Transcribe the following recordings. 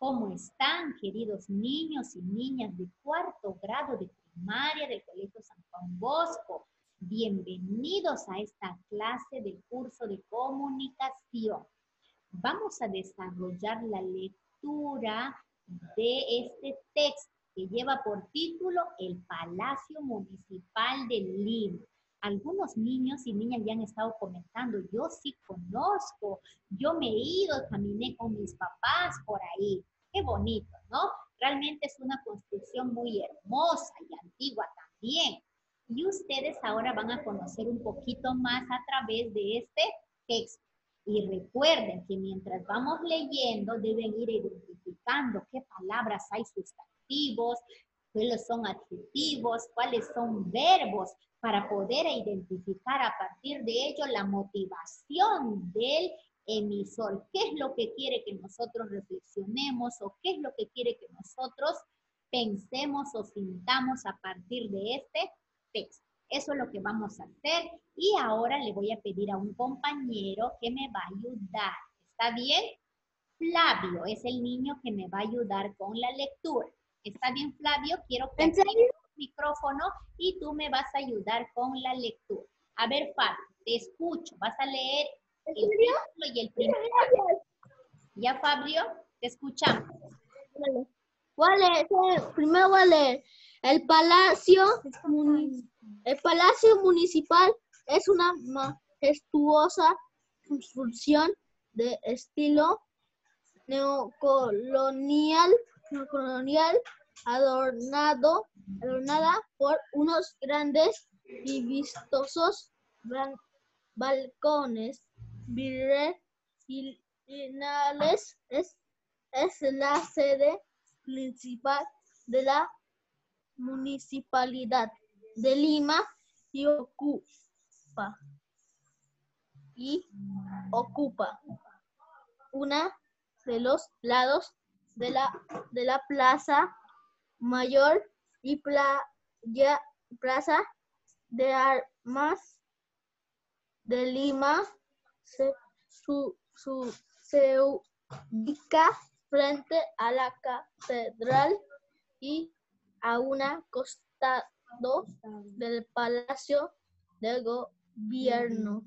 ¿Cómo están, queridos niños y niñas de cuarto grado de primaria del Colegio San Juan Bosco? Bienvenidos a esta clase del curso de comunicación. Vamos a desarrollar la lectura de este texto que lleva por título El Palacio Municipal de Lima. Algunos niños y niñas ya han estado comentando, yo sí conozco, yo me he ido, caminé con mis papás por ahí. Qué bonito, ¿no? Realmente es una construcción muy hermosa y antigua también. Y ustedes ahora van a conocer un poquito más a través de este texto. Y recuerden que mientras vamos leyendo deben ir identificando qué palabras hay sustantivos, cuáles son adjetivos, cuáles son verbos, para poder identificar a partir de ello la motivación del emisor. ¿Qué es lo que quiere que nosotros reflexionemos o qué es lo que quiere que nosotros pensemos o sintamos a partir de este texto? Eso es lo que vamos a hacer y ahora le voy a pedir a un compañero que me va a ayudar. ¿Está bien? Flavio es el niño que me va a ayudar con la lectura. ¿Está bien, Flavio? Quiero que el micrófono y tú me vas a ayudar con la lectura. A ver, Fabio, te escucho. Vas a leer el título y el primer ¿Ya, Fabio? Te escuchamos. ¿Cuál es? Primero voy a leer. El Palacio, el Palacio Municipal es una majestuosa construcción de estilo neocolonial, neocolonial adornado, adornada por unos grandes y vistosos balcones virreinales. Es, es la sede principal de la municipalidad de Lima y ocupa y ocupa una de los lados de la, de la plaza mayor y plaza de armas de Lima se, su, su, se ubica frente a la catedral y a una costado del Palacio de Gobierno.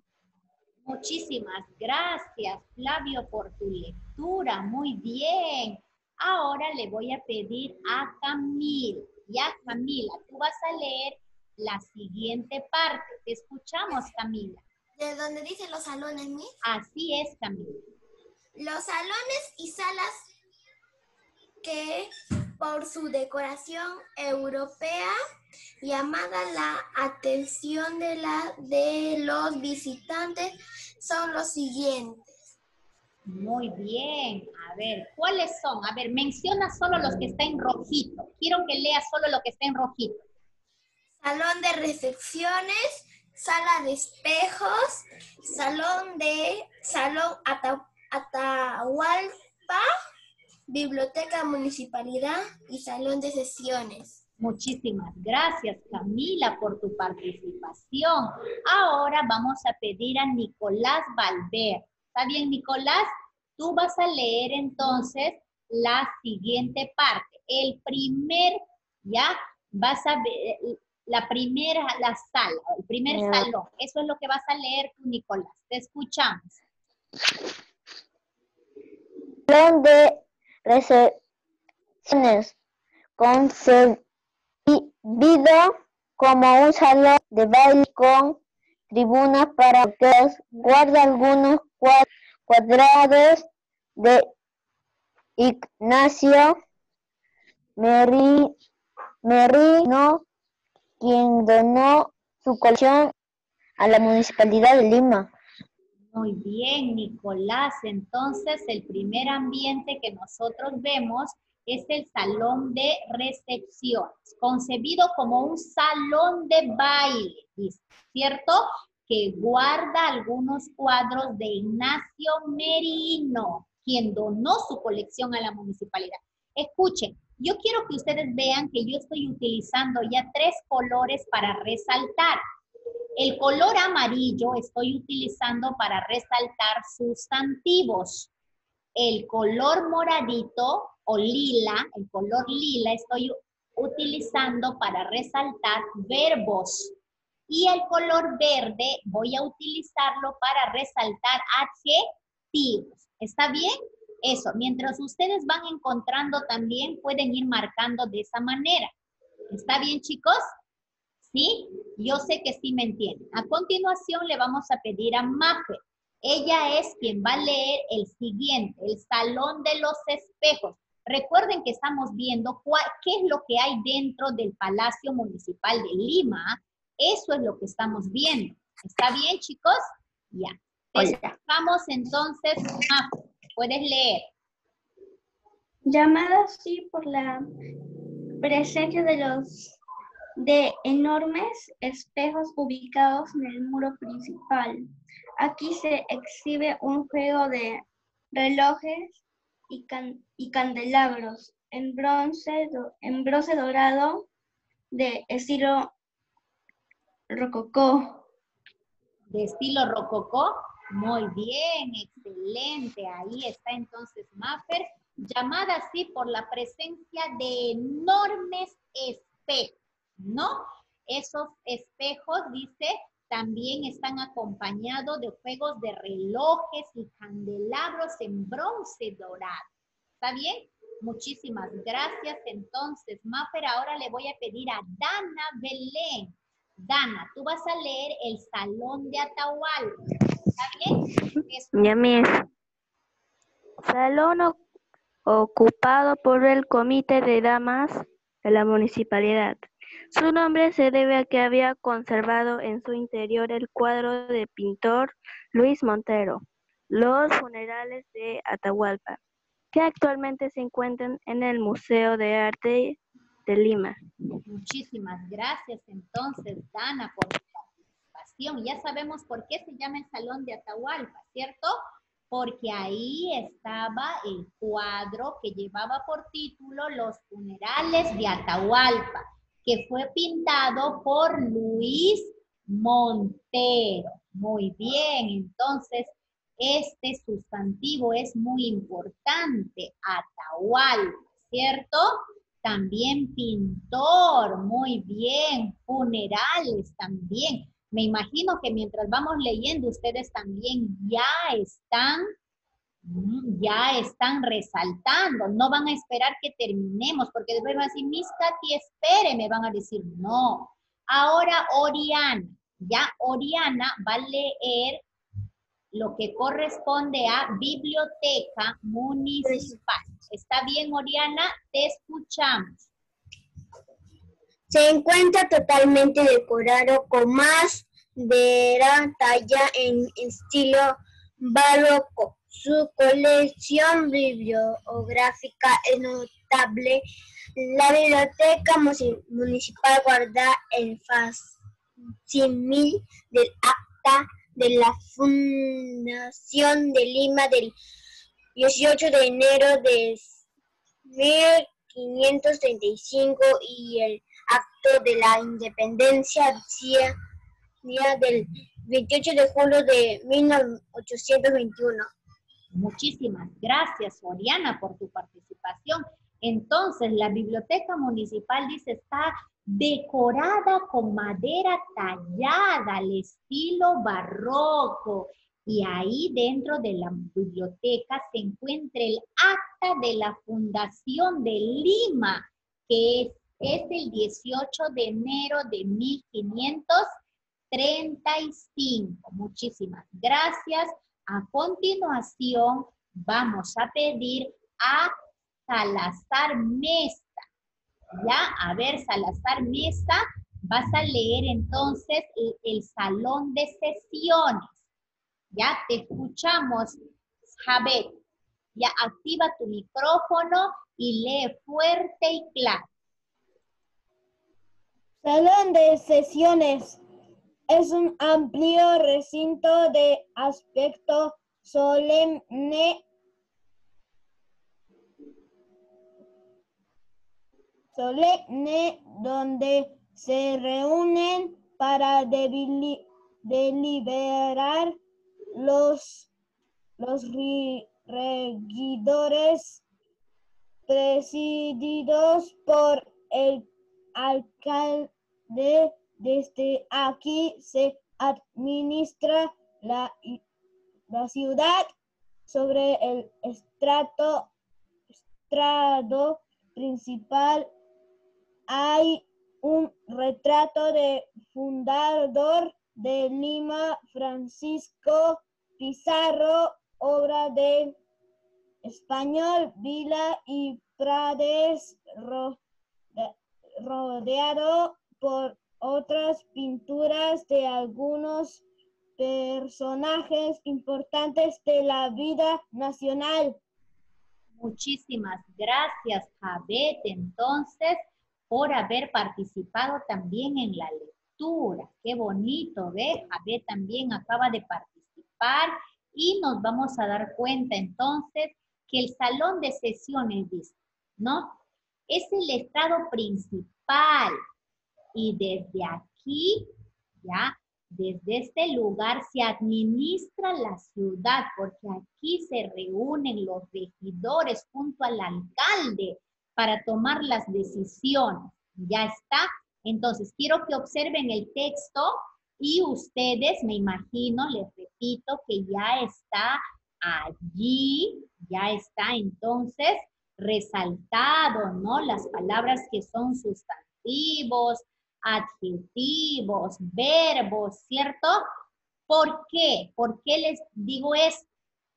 Muchísimas gracias, Flavio, por tu lectura. Muy bien. Ahora le voy a pedir a Camila. Ya, Camila, tú vas a leer la siguiente parte. Te escuchamos, Camila. ¿De dónde dicen los salones, Miss? Así es, Camila. Los salones y salas que por su decoración europea llamada la atención de, la, de los visitantes son los siguientes. Muy bien. A ver, ¿cuáles son? A ver, menciona solo los que están en rojito. Quiero que lea solo lo que está en rojito. Salón de recepciones, sala de espejos, salón de salón Atahualpa, biblioteca municipalidad y salón de sesiones. Muchísimas gracias, Camila, por tu participación. Ahora vamos a pedir a Nicolás Valverde. ¿Está bien, Nicolás? Tú vas a leer entonces la siguiente parte. El primer, ¿ya? Vas a ver la primera, la sala, el primer salón. Eso es lo que vas a leer tú, Nicolás. Te escuchamos. Salón de recepciones concebido como un salón de baile con tribunas para que guarda algunos cuadrados de Ignacio Merino, quien donó su colección a la Municipalidad de Lima. Muy bien, Nicolás. Entonces, el primer ambiente que nosotros vemos es el salón de recepciones, concebido como un salón de baile, ¿cierto? Que guarda algunos cuadros de Ignacio Merino, quien donó su colección a la municipalidad. Escuchen, yo quiero que ustedes vean que yo estoy utilizando ya tres colores para resaltar. El color amarillo estoy utilizando para resaltar sustantivos. El color moradito o lila, el color lila, estoy utilizando para resaltar verbos. Y el color verde voy a utilizarlo para resaltar adjetivos. ¿Está bien? Eso, mientras ustedes van encontrando también pueden ir marcando de esa manera. ¿Está bien, chicos? ¿Sí? Yo sé que sí me entienden. A continuación le vamos a pedir a Mafe. Ella es quien va a leer el siguiente, el Salón de los Espejos. Recuerden que estamos viendo qué es lo que hay dentro del Palacio Municipal de Lima. Eso es lo que estamos viendo. ¿Está bien, chicos? Ya. Vamos entonces, Mafe. Puedes leer. Llamada así por la presencia de los de enormes espejos ubicados en el muro principal. Aquí se exhibe un juego de relojes y, y candelabros en bronce, en bronce dorado de estilo rococó. ¿De estilo rococó? Muy bien, excelente. Ahí está entonces Maffer, llamada así por la presencia de enormes espejos, ¿no? Esos espejos, dice, también están acompañados de juegos de relojes y candelabros en bronce dorado. ¿Está bien? Muchísimas gracias. Entonces, Maffer, ahora le voy a pedir a Dana Belén. Dana, tú vas a leer el Salón de Atahualpa. Ya mis. Salón ocupado por el Comité de Damas de la Municipalidad. Su nombre se debe a que había conservado en su interior el cuadro de pintor Luis Montero, Los funerales de Atahualpa, que actualmente se encuentran en el Museo de Arte de Lima. Muchísimas gracias entonces, Dana, por ya sabemos por qué se llama el Salón de Atahualpa, ¿cierto? Porque ahí estaba el cuadro que llevaba por título Los funerales de Atahualpa, que fue pintado por Luis Montero. Muy bien, entonces este sustantivo es muy importante, Atahualpa, ¿cierto? También pintor, muy bien, funerales también. Me imagino que mientras vamos leyendo, ustedes también ya están, mm, ya están resaltando. No van a esperar que terminemos, porque después van a decir, Miss Katy, espere, me van a decir, no. Ahora Oriana, ya Oriana va a leer lo que corresponde a biblioteca municipal. ¿Está bien, Oriana? Te escuchamos. Se encuentra totalmente decorado con más de la talla en estilo barroco. Su colección bibliográfica es notable. La biblioteca municipal guarda el facsimil del acta de la Fundación de Lima del 18 de enero de 1535 y el acto de la independencia día, del 28 de julio de 1821. Muchísimas gracias, Oriana, por tu participación. Entonces, la biblioteca municipal dice está decorada con madera tallada al estilo barroco. Y ahí dentro de la biblioteca se encuentra el acta de la Fundación de Lima, que es es el 18 de enero de 1535. Muchísimas gracias. A continuación, vamos a pedir a Salazar Mesa. Ya, a ver, Salazar Mesa, vas a leer entonces el, salón de sesiones. Ya, te escuchamos, Javet. Ya, activa tu micrófono y lee fuerte y claro. Salón de sesiones es un amplio recinto de aspecto solemne solemne donde se reúnen para deliberar los, los regidores presididos por el alcalde. Desde aquí se administra la, la ciudad sobre el estrato, estrado principal. Hay un retrato de fundador de Lima, Francisco Pizarro, obra de español, Vila y Prades, ro- de- rodeado por otras pinturas de algunos personajes importantes de la vida nacional. Muchísimas gracias, Jabet, entonces, por haber participado también en la lectura. Qué bonito, ¿ves? Jabet también acaba de participar y nos vamos a dar cuenta entonces que el salón de sesiones, ¿no? Es el estrado principal y desde aquí, ya, desde este lugar se administra la ciudad, porque aquí se reúnen los regidores junto al alcalde para tomar las decisiones. ¿Ya está? Entonces, quiero que observen el texto y ustedes, me imagino, les repito, que ya está allí, ya está entonces resaltado, ¿no? Las palabras que son sustantivos, adjetivos, verbos, ¿cierto? ¿Por qué? ¿Por qué les digo esto?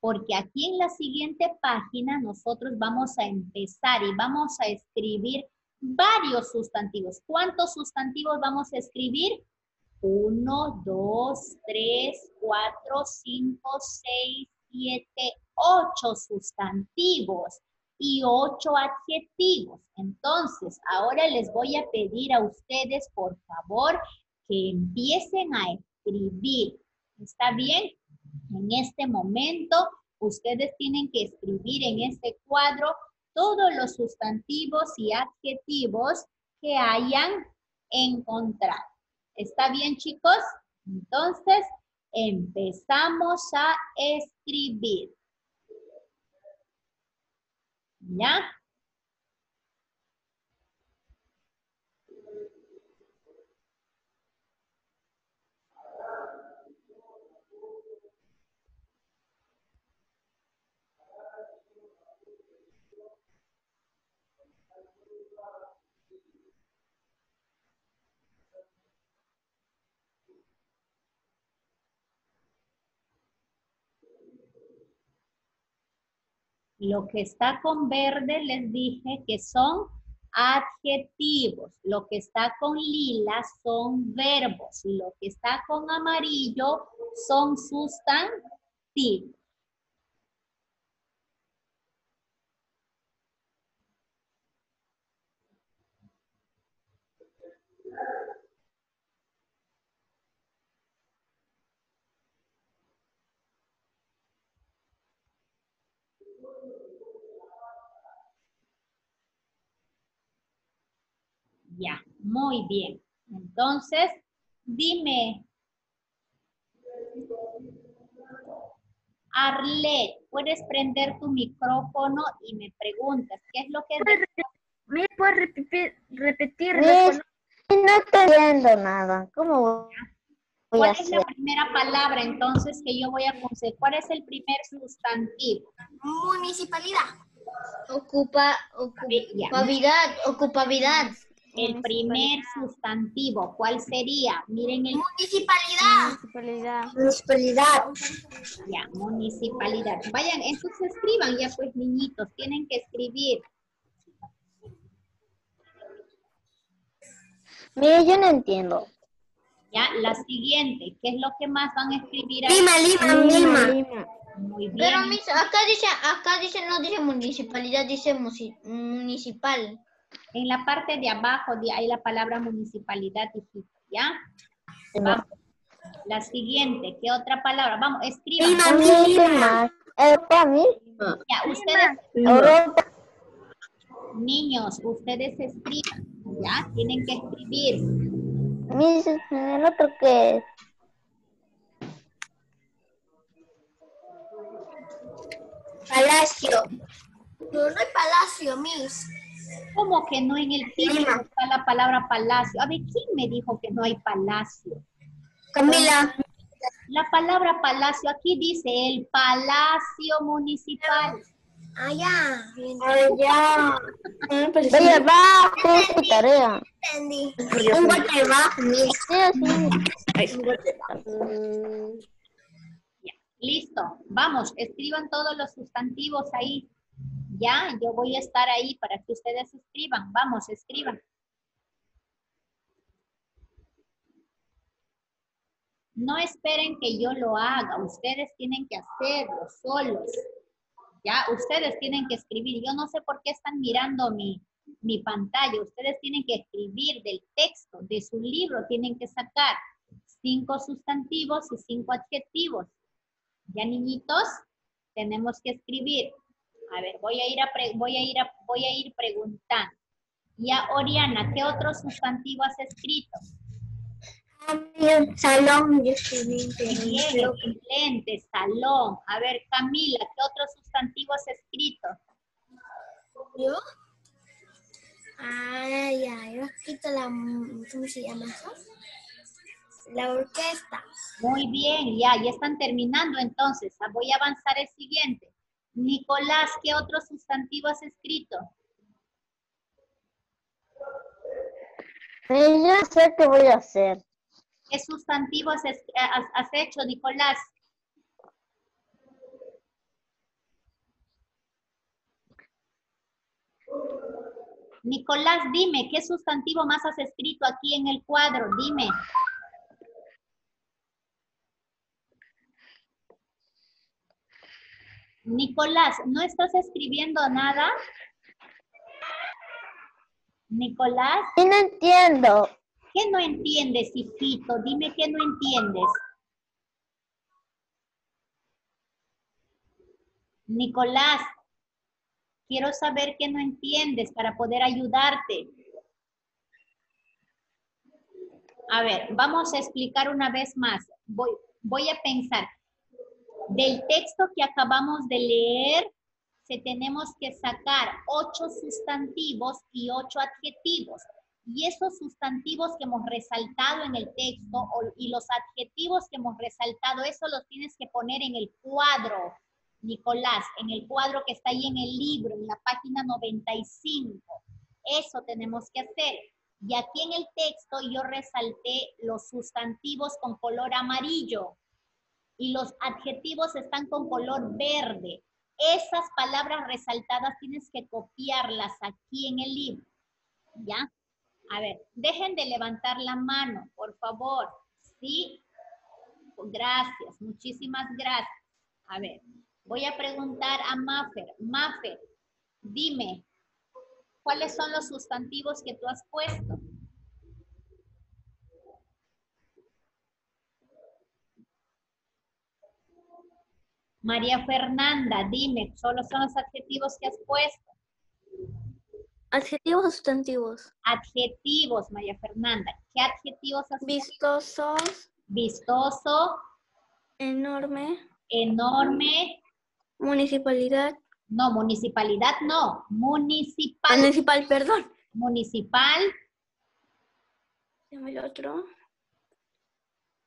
Porque aquí en la siguiente página nosotros vamos a empezar y vamos a escribir varios sustantivos. ¿Cuántos sustantivos vamos a escribir? Uno, dos, tres, cuatro, cinco, seis, siete, ocho sustantivos y ocho adjetivos. Entonces, ahora les voy a pedir a ustedes, por favor, que empiecen a escribir. ¿Está bien? En este momento, ustedes tienen que escribir en este cuadro todos los sustantivos y adjetivos que hayan encontrado. ¿Está bien, chicos? Entonces, empezamos a escribir. ¿Ya? Lo que está con verde les dije que son adjetivos. Lo que está con lila son verbos. Lo que está con amarillo son sustantivos. Ya, muy bien. Entonces, dime, Arlet, puedes prender tu micrófono y me preguntas, ¿qué es lo que... ¿Me puedes repetir? repetir no estoy viendo nada. ¿Cómo voy a ¿Cuál es la primera palabra entonces que yo voy a conseguir? ¿Cuál es el primer sustantivo? Municipalidad. Ocupa, ocupabilidad, ocupabilidad. El primer sustantivo, ¿cuál sería? Miren el Municipalidad. Municipalidad. Municipalidad. ya, municipalidad. Vayan, entonces escriban ya pues niñitos, tienen que escribir. Mire, yo no entiendo. Ya, la siguiente, ¿qué es lo que más van a escribir ahí? Lima, Lima, Lima. Muy bien. Pero mis, acá dice, acá dice, no dice municipalidad, dice municipal. En la parte de abajo de ahí la palabra municipalidad, ¿ya? Vamos. La siguiente, ¿qué otra palabra? Vamos, escriban. Lima, Mire, ¿qué Lima. Eh, mí, Ya, ustedes, niños, ustedes escriban, ¿ya? Tienen que escribir. Miss, el otro que es. Palacio. No, no hay palacio, Miss. ¿Cómo que no en el título está la palabra palacio? A ver, ¿quién me dijo que no hay palacio? Camila. La palabra palacio aquí dice el palacio municipal. Allá. Allá. Voy abajo, es tu tarea. Entendí. Un golpe bajo, Miss. Sí, así. Listo, vamos, escriban todos los sustantivos ahí. Ya, yo voy a estar ahí para que ustedes escriban. Vamos, escriban. No esperen que yo lo haga, ustedes tienen que hacerlo solos. Ya, ustedes tienen que escribir. Yo no sé por qué están mirando mi, mi pantalla. Ustedes tienen que escribir del texto, de su libro, tienen que sacar cinco sustantivos y cinco adjetivos. Ya, niñitos, tenemos que escribir. A ver, voy a ir a, pre- voy a ir a- voy a ir preguntando. Ya, Oriana, ¿qué otro sustantivo has escrito? Salón, yo escribí. Bien, excelente, salón. A ver, Camila, ¿qué otro sustantivo has escrito? ¿Yo? Ay, ya, yo he escrito la, ¿cómo se llama eso? La orquesta. Muy bien, ya, ya están terminando entonces. Ah, Voy a avanzar el siguiente. Nicolás, ¿qué otro sustantivo has escrito? Sí, yo sé qué voy a hacer. ¿Qué sustantivo has, has- has hecho, Nicolás? Nicolás, dime, ¿qué sustantivo más has escrito aquí en el cuadro? Dime. Nicolás, ¿no estás escribiendo nada? Nicolás, Sí, no entiendo. ¿qué no entiendes, hijito? Dime qué no entiendes. Nicolás, quiero saber qué no entiendes para poder ayudarte. A ver, vamos a explicar una vez más. Voy, voy a pensar. Del texto que acabamos de leer, se tenemos que sacar ocho sustantivos y ocho adjetivos. Y esos sustantivos que hemos resaltado en el texto y los adjetivos que hemos resaltado, eso los tienes que poner en el cuadro, Nicolás, en el cuadro que está ahí en el libro, en la página 95. Eso tenemos que hacer. Y aquí en el texto yo resalté los sustantivos con color amarillo y los adjetivos están con color verde. Esas palabras resaltadas tienes que copiarlas aquí en el libro. ¿Ya? A ver, dejen de levantar la mano, por favor. ¿Sí? Gracias, muchísimas gracias. A ver, voy a preguntar a Maffer. Maffer, dime, ¿cuáles son los sustantivos que tú has puesto? María Fernanda, dime, solo son los adjetivos que has puesto. Adjetivos o sustantivos. Adjetivos, María Fernanda. ¿Qué adjetivos has puesto? Vistosos, Vistoso, enorme, enorme, municipalidad, no, municipalidad no, municipal, municipal, perdón. municipal, Dame el otro.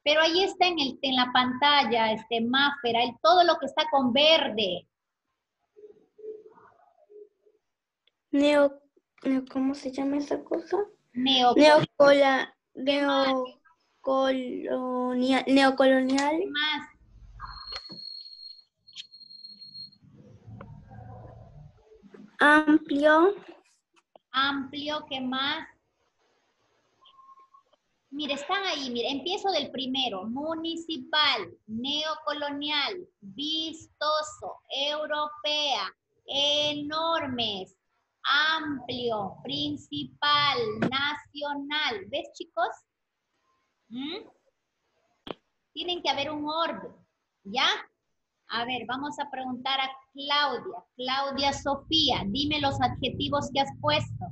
Pero ahí está en, el, en la pantalla, este Máfera, el, todo lo que está con verde. Neo, neo- ¿cómo se llama esa cosa? Neo, Neocola, neocolonial, neocolonial, más, amplio, amplio, ¿qué más? Mire, están ahí, mire, empiezo del primero. Municipal, neocolonial, vistoso, europea, enormes, amplio, principal, nacional. ¿Ves, chicos? ¿Mm? Tienen que haber un orden, ¿ya? A ver, vamos a preguntar a Claudia. Claudia Sofía, dime los adjetivos que has puesto.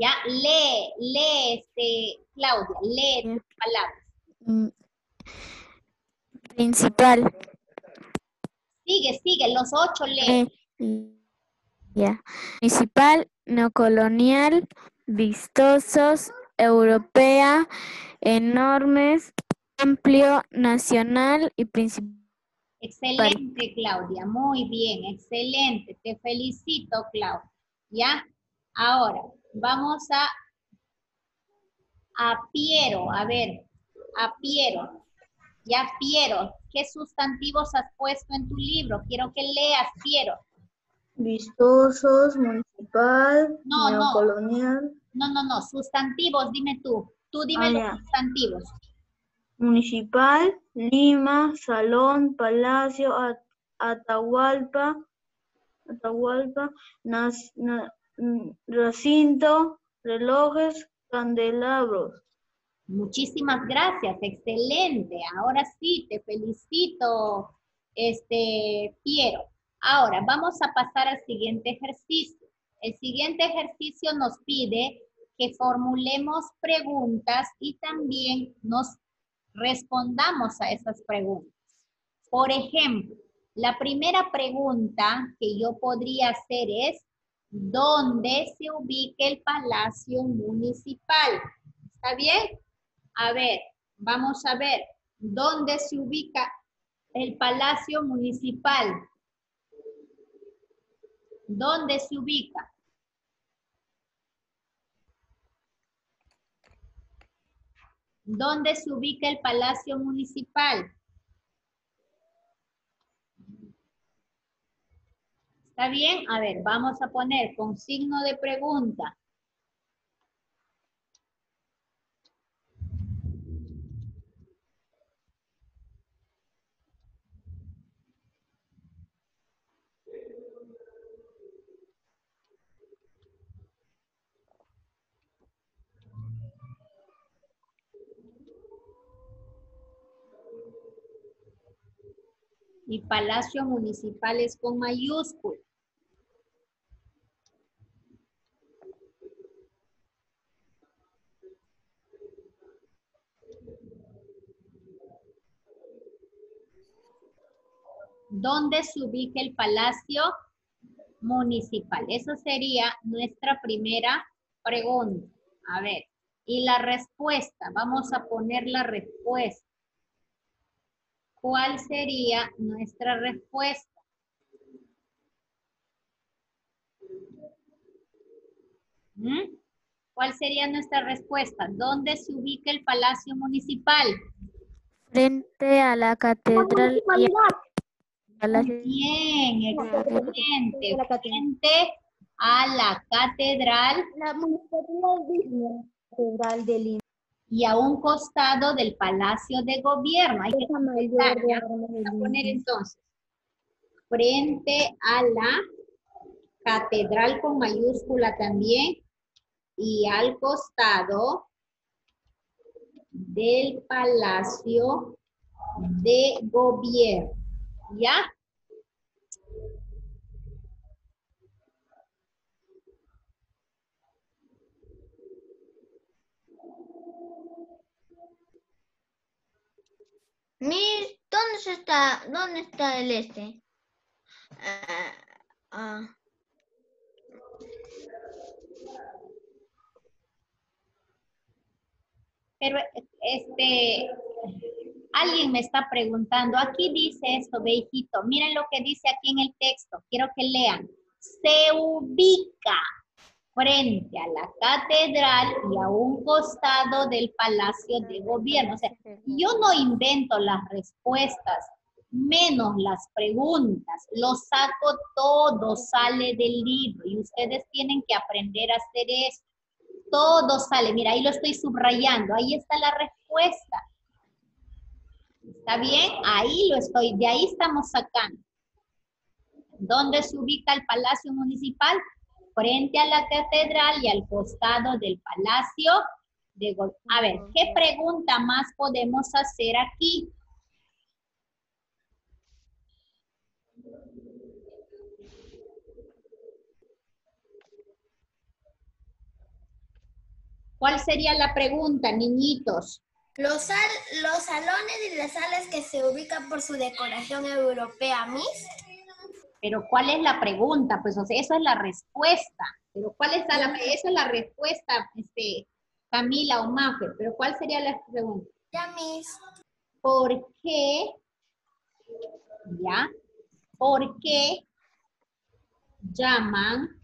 Ya, lee, lee, este, Claudia, lee tus palabras. Mm, Principal, Sigue, sigue, los ocho lee. Eh, ya. Municipal, neocolonial, vistosos, europea, enormes, amplio, nacional y principal. Excelente, Claudia. Muy bien, excelente. Te felicito, Claudia. ¿Ya? Ahora, vamos a, a Piero. A ver, a Piero. Ya, Piero, ¿qué sustantivos has puesto en tu libro? Quiero que leas, Piero. Vistosos, municipal, No, no. neocolonial, No, no, no, sustantivos, dime tú. Tú dime Ah, los ya. sustantivos. municipal, Lima, Salón, Palacio, At- Atahualpa, Atahualpa, nas- na- recinto, relojes, candelabros. Muchísimas gracias, excelente. Ahora sí, te felicito, este, Piero. Ahora, vamos a pasar al siguiente ejercicio. El siguiente ejercicio nos pide que formulemos preguntas y también nos respondamos a esas preguntas. Por ejemplo, la primera pregunta que yo podría hacer es, ¿dónde se ubica el Palacio Municipal? ¿Está bien? A ver, vamos a ver, ¿dónde se ubica el Palacio Municipal? ¿Dónde se ubica? ¿Dónde se ubica el Palacio Municipal? ¿Está bien? A ver, vamos a poner con signo de pregunta. Y Palacio Municipal es con mayúscula. ¿Dónde se ubica el Palacio Municipal? Eso sería nuestra primera pregunta. A ver, y la respuesta, vamos a poner la respuesta. ¿Cuál sería nuestra respuesta? ¿Mm? ¿Cuál sería nuestra respuesta? ¿Dónde se ubica el Palacio Municipal? Frente a la catedral y al palacio. Bien, excelente. Frente a la catedral La municipalidad catedral de Lima. Y a un costado del Palacio de Gobierno. Hay que Vamos a poner entonces, frente a la catedral con mayúscula también y al costado del Palacio de Gobierno. ¿Ya? Miss, ¿dónde está, dónde está el este? Ah, Pero este, alguien me está preguntando, aquí dice esto, viejito, miren lo que dice aquí en el texto, quiero que lean. Se ubica frente a la catedral y a un costado del Palacio de Gobierno. O sea, yo no invento las respuestas, menos las preguntas. Lo saco todo, sale del libro y ustedes tienen que aprender a hacer eso. Todo sale, mira, ahí lo estoy subrayando, ahí está la respuesta. ¿Está bien? Ahí lo estoy, de ahí estamos sacando. ¿Dónde se ubica el Palacio Municipal? Frente a la catedral y al costado del Palacio de Gol- A ver, ¿qué pregunta más podemos hacer aquí? ¿Cuál sería la pregunta, niñitos? Los, sal- los salones y las salas que se ubican por su decoración europea, Miss. Pero ¿cuál es la pregunta? Pues o sea, eso es la respuesta. Pero ¿cuál es la, esa es la respuesta, este, Camila o Mafe? Pero ¿cuál sería la pregunta? Ya, Miss. ¿Por qué? ¿Ya? ¿Por qué llaman?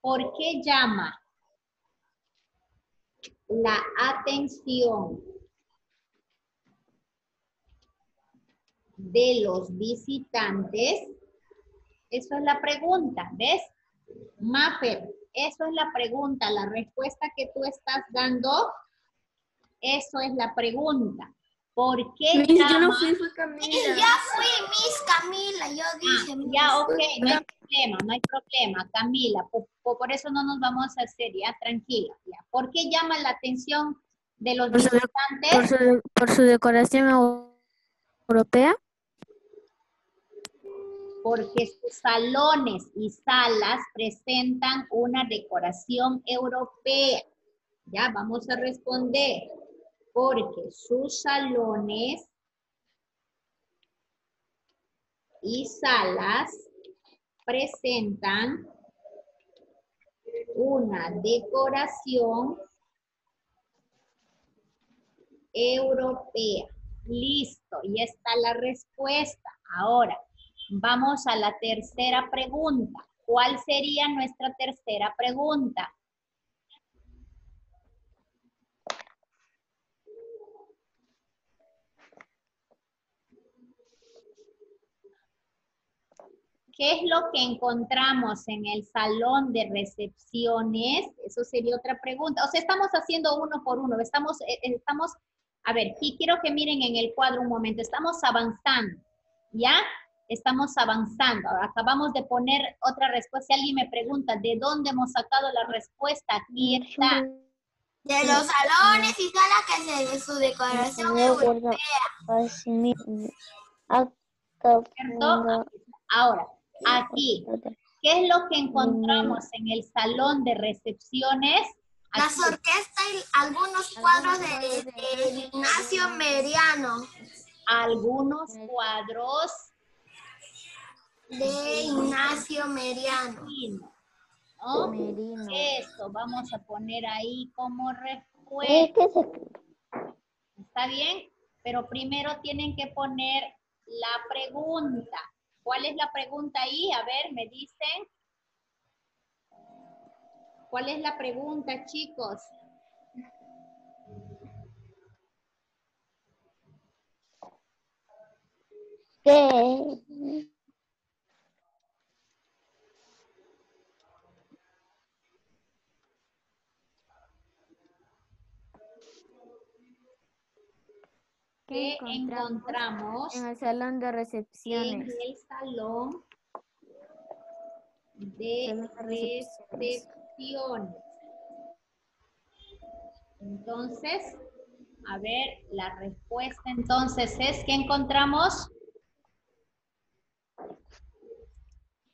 ¿Por qué llama la atención de los visitantes? Eso es la pregunta, ¿ves? Maffer, eso es la pregunta, la respuesta que tú estás dando, eso es la pregunta. ¿Por qué Miss, yo no llama- fui, fue Camila. ya fui, Miss Camila, yo Ah, dije. Miss. ya, ok, no hay problema, no hay problema, Camila, por, por- eso no nos vamos a hacer, ya, tranquila, ya. ¿Por qué llama la atención de los Por su- visitantes? Por su, por su decoración eu- europea. Porque sus salones y salas presentan una decoración europea. Ya, vamos a responder. Porque sus salones y salas presentan una decoración europea. Listo, y está la respuesta. Ahora, vamos a la tercera pregunta. ¿Cuál sería nuestra tercera pregunta? ¿Qué es lo que encontramos en el salón de recepciones? Eso sería otra pregunta. O sea, estamos haciendo uno por uno. Estamos, eh, eh, estamos, a ver, y quiero que miren en el cuadro un momento. Estamos avanzando, ¿ya? Estamos avanzando. Acabamos de poner otra respuesta. Si alguien me pregunta, ¿de dónde hemos sacado la respuesta? Aquí está. De los salones y salas que se de su decoración europea. ¿Cierto? Ahora, aquí, ¿qué es lo que encontramos en el salón de recepciones? Las orquestas y algunos cuadros de, de Ignacio Meriano. algunos cuadros De Ignacio Meriano. ¿no? Merino. Eso, vamos a poner ahí como Es respuesta. que se ¿Está bien? Pero primero tienen que poner la pregunta. ¿Cuál es la pregunta ahí? A ver, me dicen. ¿Cuál es la pregunta, chicos? ¿Qué? ¿Qué encontramos En el salón de en recepciones. el salón de recepciones. Entonces, a ver, la respuesta entonces es, ¿qué encontramos?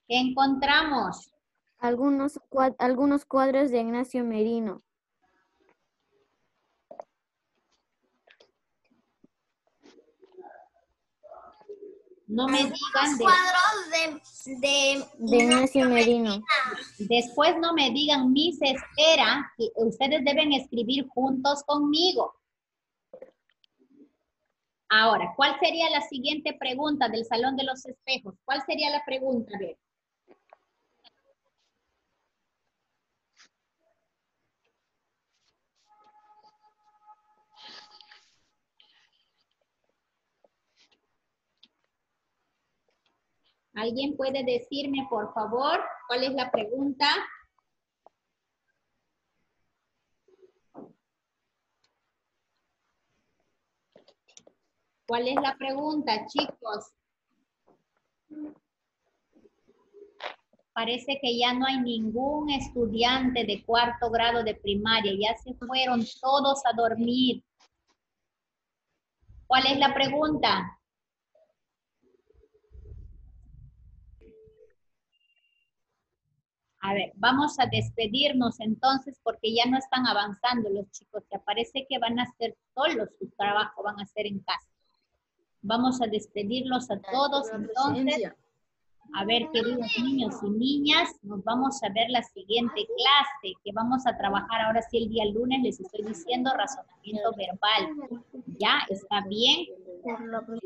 ¿Qué encontramos? Algunos, cua- algunos cuadros de Ignacio Merino. No me digan, de- cuadros de, de De Ignacio Merino. después no me digan, Miss espera, que ustedes deben escribir juntos conmigo. Ahora, ¿cuál sería la siguiente pregunta del Salón de los Espejos? ¿Cuál sería la pregunta? A ver. ¿Alguien puede decirme, por favor, cuál es la pregunta? ¿Cuál es la pregunta, chicos? Parece que ya no hay ningún estudiante de cuarto grado de primaria, ya se fueron todos a dormir. ¿Cuál es la pregunta? A ver, vamos a despedirnos entonces porque ya no están avanzando los chicos. Ya parece que van a hacer solos su trabajo, van a hacer en casa. Vamos a despedirlos a todos entonces. A ver, queridos niños y niñas, nos vamos a ver la siguiente clase, que vamos a trabajar ahora sí el día lunes, les estoy diciendo razonamiento verbal. ¿Ya? ¿Está bien? Por lo que